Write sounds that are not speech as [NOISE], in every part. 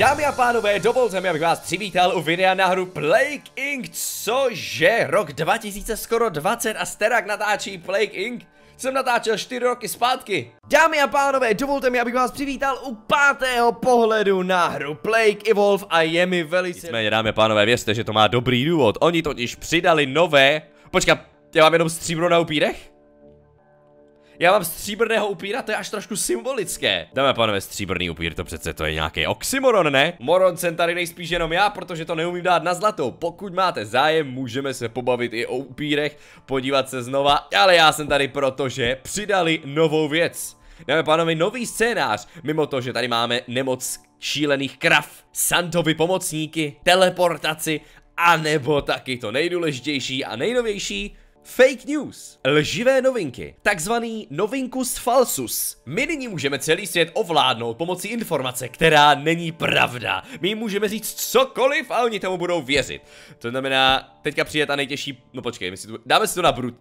Dámy a pánové, dovolte mi, abych vás přivítal u videa na hru Plague Inc. Cože? Rok 2000 skoro 20 a Sterak natáčí Plague Inc. Jsem natáčel 4 roky zpátky. Dámy a pánové, dovolte mi, abych vás přivítal u pátého pohledu na hru Plague Evolve a je mi velice... Nicméně, dámy a pánové, věřte, že to má dobrý důvod. Oni totiž přidali nové... Počkat, já mám jenom stříbro na upírech? Já mám stříbrného upíra, to je až trošku symbolické. Dáme pánové, stříbrný upír, to přece to je nějaký oxymoron, ne? Moron jsem tady nejspíš jenom já, protože to neumím dát na zlato. Pokud máte zájem, můžeme se pobavit i o upírech, podívat se znova, ale já jsem tady proto, že přidali novou věc. Dáme pánové, nový scénář, mimo to, že tady máme nemoc šílených krav, Santovi pomocníky, teleportaci, a nebo taky to nejdůležitější a nejnovější, Fake news, lživé novinky, takzvaný novinkus falsus. My nyní můžeme celý svět ovládnout pomocí informace, která není pravda. My můžeme říct cokoliv a oni tomu budou věřit. To znamená, teďka přijde ta nejtěžší, no počkej, my si tu, dáme si to na brut,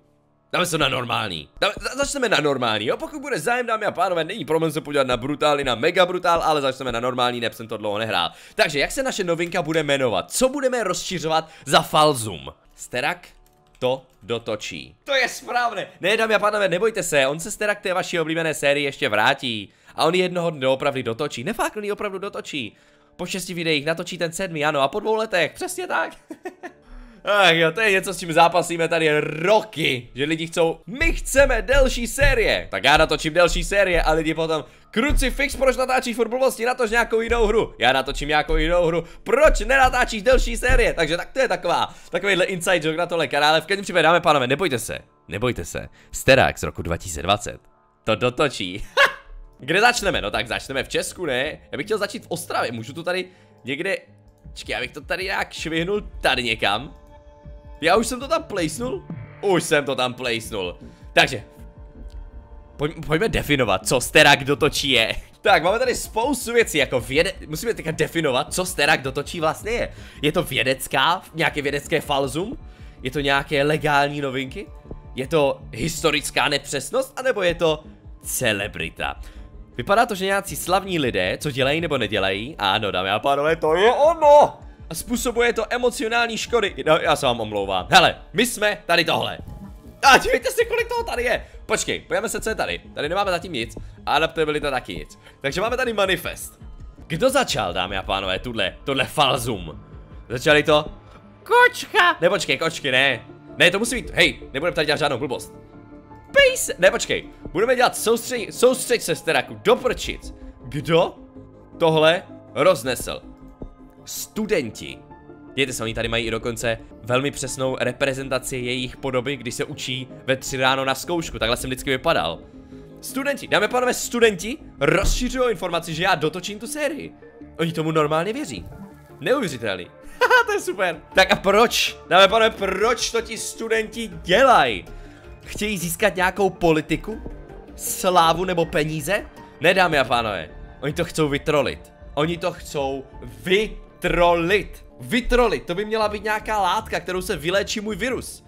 Dáme se to na normální. Dáme, začneme na normální, jo? Pokud bude zájem, dámy a pánové, není problém se podívat na brutál i na mega brutál, ale začneme na normální, neb jsem to dlouho nehrál. Takže, jak se naše novinka bude jmenovat? Co budeme rozšiřovat za falzum? Sterak? To dotočí. To je správné. Ne, dámy a pánové, nebojte se, on se teda k té vaší oblíbené sérii ještě vrátí. A on jednoho dne opravdu dotočí. Nefakt, on opravdu dotočí. Po šesti videích natočí ten sedmý, ano, a po dvou letech, přesně tak. [LAUGHS] Ach jo, to je něco, s čím zápasíme tady roky, že lidi chcou, my chceme delší série. Tak já natočím delší série a lidi potom, Krucifix, proč natáčíš furt blbosti, natoč nějakou jinou hru. Já natočím nějakou jinou hru, proč nenatáčíš delší série? Takže tak to je taková, takovýhle inside joke na tohle kanále. V každém případě, dáme pánové, nebojte se, nebojte se. Sterak z roku 2020 to dotočí. [LAUGHS] Kde začneme? No tak začneme v Česku, ne? Já bych chtěl začít v Ostravě, můžu to tady někde... Čekaj, já bych to tady nějak švihnul tady někam. Já už jsem to tam placenul? Už jsem to tam placenul. Takže. Pojď, pojďme definovat, co Sterak dotočí je. [LAUGHS] Tak, máme tady spoustu věcí, jako věde... Musíme teďka definovat, co Sterak dotočí vlastně je. Je to vědecká, nějaké vědecké falzum? Je to nějaké legální novinky? Je to historická nepřesnost? A nebo je to celebrita? Vypadá to, že nějací slavní lidé, co dělají nebo nedělají, ano dámy a pánové, to je ono! A způsobuje to emocionální škody. No, já se vám omlouvám. Hele, my jsme tady tohle. A dívejte si, kolik toho tady je. Počkej, pojďme se, co je tady. Tady nemáme zatím nic. A adaptabilita taky nic. Takže máme tady manifest. Kdo začal, dámy a pánové, tuhle, tohle falzum? Začali to? Kočka! Ne, počkej, kočky, ne. Ne, to musí být, hej, nebudeme tady dělat žádnou blbost. Pejse, ne, počkej. Budeme dělat soustředí, soustřeď se steraku, doprčic. Kdo tohle roznesl? Studenti. Dějte se, oni tady mají i dokonce velmi přesnou reprezentaci jejich podoby, když se učí ve tři ráno na zkoušku, takhle jsem vždycky vypadal. Studenti, dáme pánové, studenti rozšiřují informaci, že já dotočím tu sérii. Oni tomu normálně věří. Neuvěřitelný. [LAUGHS] Haha, to je super. Tak a proč? Dáme pánové, proč to ti studenti dělají? Chtějí získat nějakou politiku? Slávu nebo peníze? Ne, dámy a pánové. Oni to chcou vytrolit. Oni to chcou vy Vytrolit. Vytrolit, to by měla být nějaká látka, kterou se vyléčí můj virus.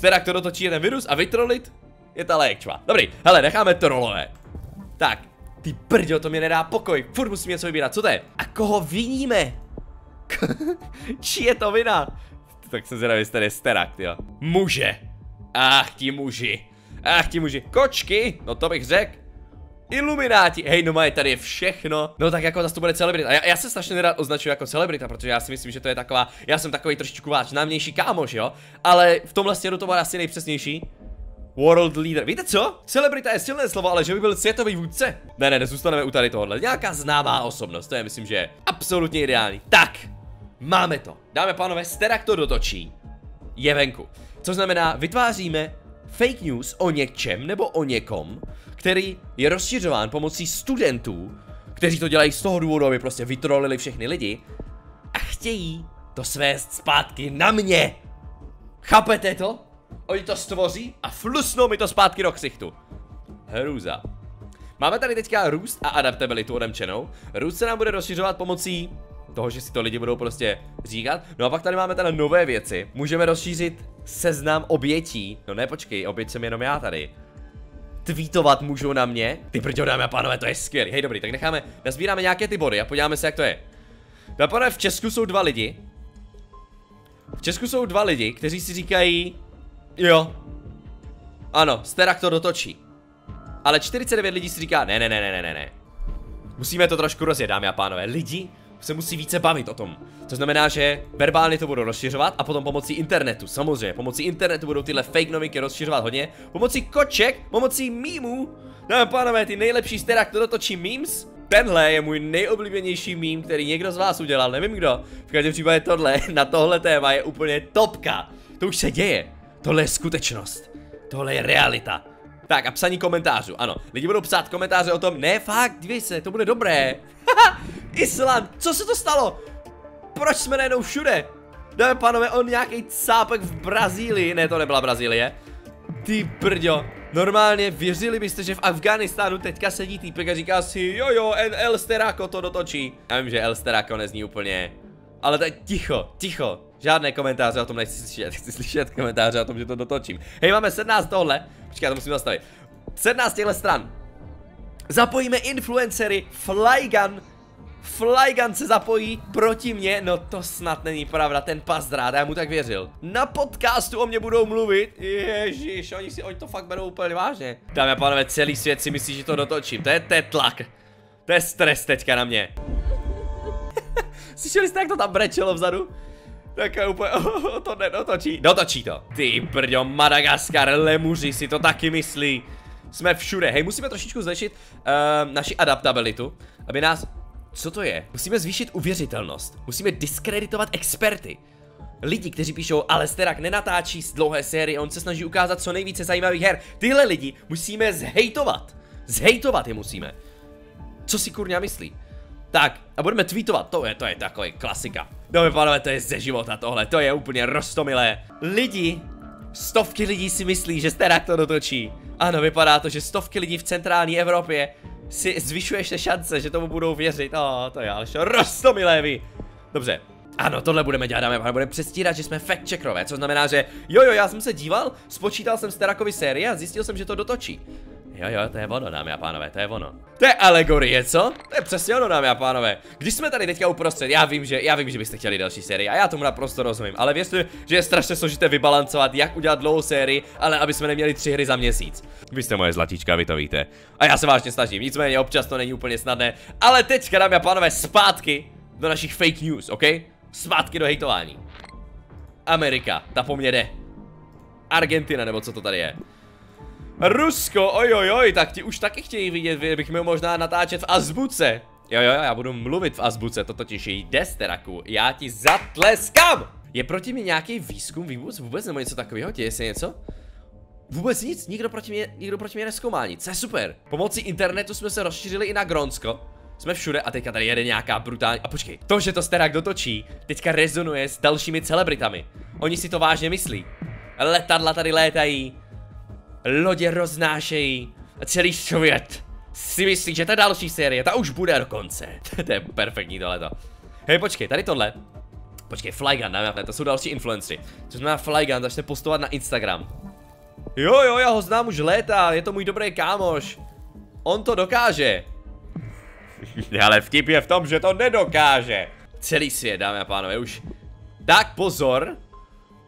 Teda, kdo dotočí ten virus a vytrolit je ta léčba. Dobrý, hele, necháme trolové. Tak, ty brďo, to mě nedá pokoj, furt musím něco vybírat, co to je? A koho viníme? [LAUGHS] Či je to vina? Tak jsem zvědavý, jestli tady je sterak, jo. Muže. Ach, ti muži. Ach, ti muži. Kočky, no to bych řekl. Ilumináti, hej, no mají tady všechno. No tak jako zase to bude celebrita. Já, já se strašně nerad označuji jako celebrita, protože já si myslím, že to je taková, já jsem takový trošičku váš námější kámoš, jo. Ale v tomhle stěru to bude asi nejpřesnější. World leader. Víte co? Celebrita je silné slovo, ale že by byl světový vůdce. Ne, ne, nezůstaneme u tady tohohle. Nějaká známá osobnost, to je myslím, že je absolutně ideální. Tak, máme to. Dáme pánové, Sterak to dotočí. Je venku. Co znamená, vytváříme fake news o něčem nebo o někom, který je rozšiřován pomocí studentů, kteří to dělají z toho důvodu, aby prostě vytrolili všechny lidi a chtějí to svést zpátky na mě. Chápete to? Oni to stvoří a flusnou mi to zpátky do ksichtu. Hrůza. Máme tady teďka růst a adaptabilitu odemčenou. Růst se nám bude rozšiřovat pomocí toho, že si to lidi budou prostě říkat. No a pak tady máme teda nové věci. Můžeme rozšířit seznam obětí. No ne, počkej, oběť jsem jenom já tady tweetovat můžou na mě. Ty brďo, dámy a pánové, to je skvělý. Hej, dobrý, tak necháme, nazbíráme nějaké ty body a podíváme se, jak to je. Napadá, v Česku jsou dva lidi. V Česku jsou dva lidi, kteří si říkají, jo, ano, Sterak to dotočí. Ale 49 lidí si říká, ne, ne, ne, ne, ne, ne. Musíme to trošku rozjet, dámy a pánové. Lidi se musí více bavit o tom. To znamená, že verbálně to budou rozšiřovat a potom pomocí internetu, samozřejmě. Pomocí internetu budou tyhle fake novinky rozšiřovat hodně. Pomocí koček, pomocí mýmů. Dámy a pánové, ty nejlepší sterak, kdo dotočí memes, Tenhle je můj nejoblíbenější mím, který někdo z vás udělal, nevím kdo. V každém případě tohle, [LAUGHS] na tohle téma je úplně topka. To už se děje. Tohle je skutečnost. Tohle je realita. Tak a psaní komentářů, ano. Lidi budou psát komentáře o tom, ne fakt, dívej se, to bude dobré. [LAUGHS] Island, co se to stalo? Proč jsme najednou všude? Dáme pánové, on nějaký cápek v Brazílii, ne to nebyla Brazílie. Ty brďo, normálně věřili byste, že v Afganistánu teďka sedí týpek a říká si, jo jo, El Sterako to dotočí. Já vím, že El Sterako nezní úplně, ale to je ticho, ticho. Žádné komentáře o tom nechci slyšet, [LAUGHS] chci slyšet komentáře o tom, že to dotočím. Hej, máme 17 tohle, počkej, já to musím zastavit. 17 těchto stran. Zapojíme influencery, Flygun, Flygun se zapojí proti mně, no to snad není pravda, ten pazdrát, já mu tak věřil. Na podcastu o mě budou mluvit, ježiš, oni si oni to fakt berou úplně vážně. Dámy a pánové, celý svět si myslí, že to dotočím, to je, to je tlak. To je stres teďka na mě. [LAUGHS] Slyšeli jste, jak to tam brečelo vzadu? Tak úplně, [LAUGHS] oh, to nedotočí. Dotočí to. Ty brďo, Madagaskar, lemuři si to taky myslí. Jsme všude. Hej, musíme trošičku zlepšit uh, naši adaptabilitu, aby nás co to je? Musíme zvýšit uvěřitelnost. Musíme diskreditovat experty. Lidi, kteří píšou, ale Sterak nenatáčí z dlouhé série, on se snaží ukázat co nejvíce zajímavých her. Tyhle lidi musíme zhejtovat. Zhejtovat je musíme. Co si kurňa myslí? Tak, a budeme tweetovat, to je, to je takový klasika. Dámy pánové, to je ze života tohle, to je úplně rostomilé. Lidi, stovky lidí si myslí, že Sterak to dotočí. Ano, vypadá to, že stovky lidí v centrální Evropě si zvyšuješ se šance, že tomu budou věřit. Oh, to je ale rostomilé. Dobře, ano, tohle budeme dělat, dáme, budeme přestírat, že jsme fact checkerové, co znamená, že jo, jo, já jsem se díval, spočítal jsem Sterakovi série a zjistil jsem, že to dotočí. Jo, jo, to je ono, dámy a pánové, to je ono. To je alegorie, co? To je přesně ono, dámy a pánové. Když jsme tady teďka uprostřed, já vím, že, já vím, že byste chtěli další sérii a já tomu naprosto rozumím, ale věřte, že je strašně složité vybalancovat, jak udělat dlouhou sérii, ale aby jsme neměli tři hry za měsíc. Vy jste moje zlatíčka, vy to víte. A já se vážně snažím, nicméně občas to není úplně snadné. Ale teďka, dámy a pánové, zpátky do našich fake news, OK? Zpátky do hejtování. Amerika, ta po jde. Argentina, nebo co to tady je. Rusko, ojojoj, tak ti už taky chtějí vidět, bych měl možná natáčet v azbuce. Jo, jo, já budu mluvit v azbuce, to totiž jde z teraku, já ti zatleskám! Je proti mě nějaký výzkum, vůbec, vůbec nebo něco takového, děje se něco? Vůbec nic, nikdo proti mě, nikdo proti mě neskoumá nic, to je super. Pomocí internetu jsme se rozšířili i na Gronsko. Jsme všude a teďka tady jede nějaká brutální... A počkej, to, že to Sterak dotočí, teďka rezonuje s dalšími celebritami. Oni si to vážně myslí. Letadla tady létají, lodě roznášejí a celý svět si myslí, že ta další série, ta už bude dokonce. [LAUGHS] to je perfektní tohleto. Hej, počkej, tady tohle. Počkej, Flygun, dáme to jsou další influencery. Co znamená Flygun, začne postovat na Instagram. Jo, jo, já ho znám už léta, je to můj dobrý kámoš. On to dokáže. [LAUGHS] Ale vtip je v tom, že to nedokáže. Celý svět, dámy a pánové, už. Tak pozor,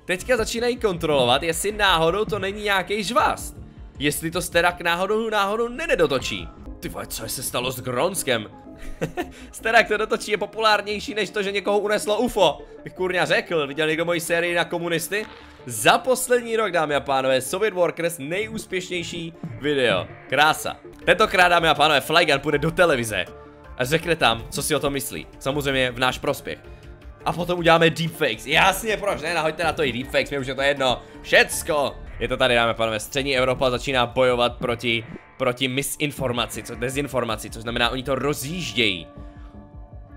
Teďka začínají kontrolovat, jestli náhodou to není nějaký žvast. Jestli to Sterak náhodou náhodou nenedotočí. Ty vole, co se stalo s Gronskem? [LAUGHS] Sterak to dotočí je populárnější než to, že někoho uneslo UFO. Bych kurňa řekl, viděl někdo moji sérii na komunisty? Za poslední rok, dámy a pánové, Soviet Workers nejúspěšnější video. Krása. Tentokrát, dámy a pánové, Flygun půjde do televize a řekne tam, co si o tom myslí. Samozřejmě v náš prospěch a potom uděláme deepfakes. Jasně, proč ne? Nahoďte na to i deepfakes, mě už je to jedno. Všecko. Je to tady, dáme pánové, střední Evropa začíná bojovat proti, proti misinformaci, co, dezinformaci, což znamená, oni to rozjíždějí.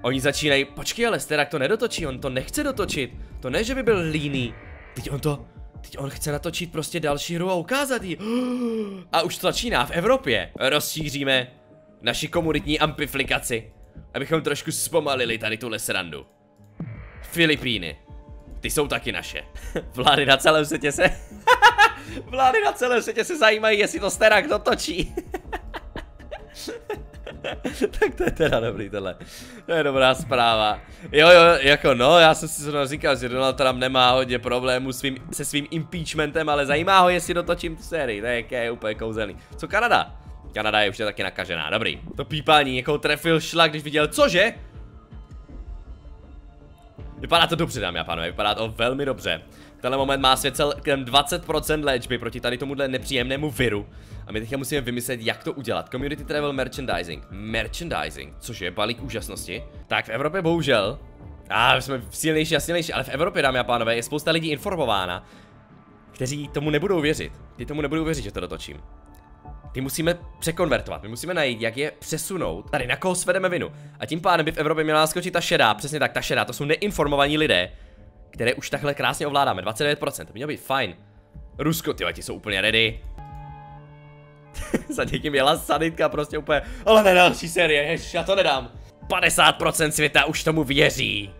Oni začínají, počkej, ale Sterak to nedotočí, on to nechce dotočit. To ne, že by byl líný. Teď on to, teď on chce natočit prostě další hru a ukázat jí. [GASPS] A už to začíná v Evropě. Rozšíříme naši komunitní amplifikaci, abychom trošku zpomalili tady tuhle srandu. Filipíny. Ty jsou taky naše. [LAUGHS] Vlády na celém světě se... [LAUGHS] Vlády na celém světě se zajímají, jestli to Sterak dotočí. [LAUGHS] tak to je teda dobrý tohle. To je dobrá zpráva. Jo, jo, jako no, já jsem si zrovna říkal, že Donald Trump nemá hodně problémů svým, se svým impeachmentem, ale zajímá ho, jestli dotočím tu sérii. To je, je úplně kouzelný. Co Kanada? Kanada je už taky nakažená, dobrý. To pípání, někoho trefil šlak, když viděl, cože? Vypadá to dobře, dámy a pánové, vypadá to velmi dobře. V tenhle moment má svět celkem 20% léčby proti tady tomuhle nepříjemnému viru. A my teďka musíme vymyslet, jak to udělat. Community Travel Merchandising. Merchandising, což je balík úžasnosti. Tak v Evropě bohužel. A ah, jsme silnější a silnější, ale v Evropě, dámy a pánové, je spousta lidí informována, kteří tomu nebudou věřit. Ty tomu nebudou věřit, že to dotočím. Ty musíme překonvertovat, my musíme najít, jak je přesunout, tady na koho svedeme vinu. A tím pádem by v Evropě měla naskočit ta šedá, přesně tak, ta šedá, to jsou neinformovaní lidé, které už takhle krásně ovládáme, 29%, to mělo být fajn. Rusko, ty ti jsou úplně ready. [LAUGHS] Za někým jela sanitka prostě úplně, ale ne další série, ježiš, já to nedám. 50% světa už tomu věří.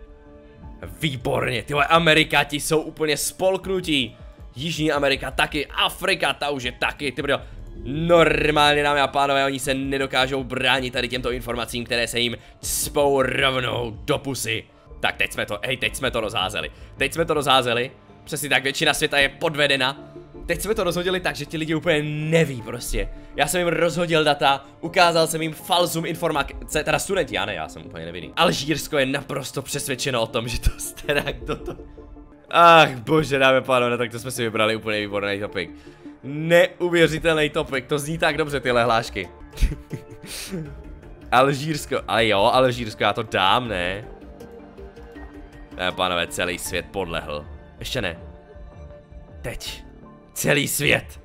Výborně, tyhle Amerikáti jsou úplně spolknutí. Jižní Amerika taky, Afrika ta už je taky, ty bro. Normálně, dámy a pánové, oni se nedokážou bránit tady těmto informacím, které se jim cpou rovnou do pusy. Tak teď jsme to, hej, teď jsme to rozházeli. Teď jsme to rozházeli. Přesně tak, většina světa je podvedena. Teď jsme to rozhodili tak, že ti lidi úplně neví prostě. Já jsem jim rozhodil data, ukázal jsem jim falzum informace, teda studenti, já ne, já jsem úplně nevinný. Alžírsko je naprosto přesvědčeno o tom, že to sterak toto. Ach bože, dáme pánové, tak to jsme si vybrali úplně výborný topik. Neuvěřitelný topik, to zní tak dobře tyhle hlášky. [LAUGHS] Alžírsko, ale jo, Alžírsko, já to dám, ne? Ne, pánové, celý svět podlehl. Ještě ne. Teď. Celý svět.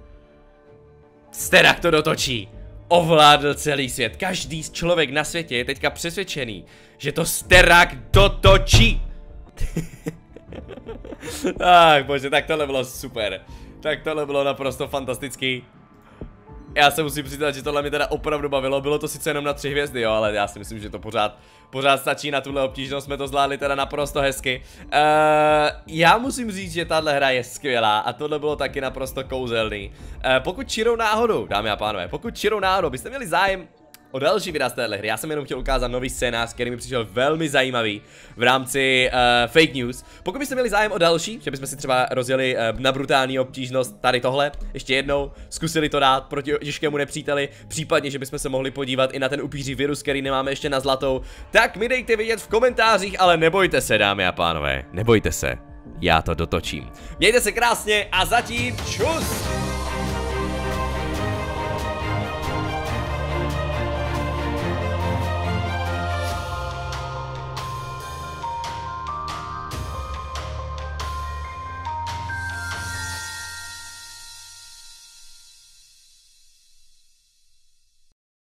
Sterak to dotočí. Ovládl celý svět. Každý člověk na světě je teďka přesvědčený, že to Sterak dotočí. Ach [LAUGHS] bože, tak tohle bylo super. Tak tohle bylo naprosto fantastický. Já se musím přiznat, že tohle mi teda opravdu bavilo, bylo to sice jenom na tři hvězdy, jo, ale já si myslím, že to pořád, pořád stačí na tuhle obtížnost, jsme to zvládli teda naprosto hezky. Uh, já musím říct, že tahle hra je skvělá a tohle bylo taky naprosto kouzelný. Uh, pokud čirou náhodou, dámy a pánové, pokud čirou náhodou byste měli zájem o další videa z téhle hry. Já jsem jenom chtěl ukázat nový scénář, který mi přišel velmi zajímavý v rámci uh, fake news. Pokud byste měli zájem o další, že bychom si třeba rozjeli uh, na brutální obtížnost tady tohle, ještě jednou, zkusili to dát proti těžkému nepříteli, případně, že bychom se mohli podívat i na ten upíří virus, který nemáme ještě na zlatou, tak mi dejte vědět v komentářích, ale nebojte se, dámy a pánové, nebojte se, já to dotočím. Mějte se krásně a zatím čus!